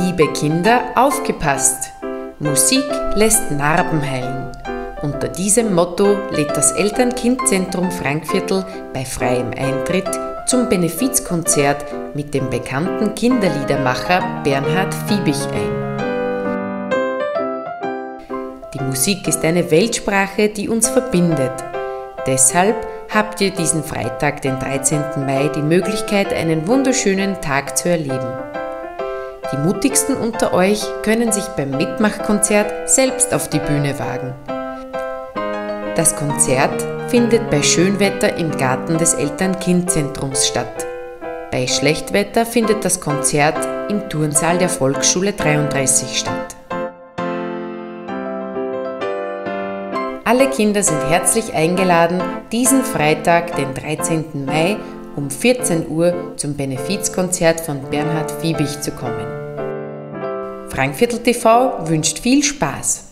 Liebe Kinder, aufgepasst! Musik lässt Narben heilen. Unter diesem Motto lädt das Eltern-Kind-Zentrum Frankviertel bei freiem Eintritt zum Benefizkonzert mit dem bekannten Kinderliedermacher Bernhard Fiebig ein. Die Musik ist eine Weltsprache, die uns verbindet. Deshalb habt ihr diesen Freitag, den 13. Mai, die Möglichkeit, einen wunderschönen Tag zu erleben. Die mutigsten unter euch können sich beim Mitmachkonzert selbst auf die Bühne wagen. Das Konzert findet bei Schönwetter im Garten des Eltern-Kind-Zentrums statt. Bei Schlechtwetter findet das Konzert im Turnsaal der Volksschule 33 statt. Alle Kinder sind herzlich eingeladen, diesen Freitag, den 13. Mai um 14 Uhr zum Benefizkonzert von Bernhard Fiebig zu kommen. Frankviertel TV wünscht viel Spaß!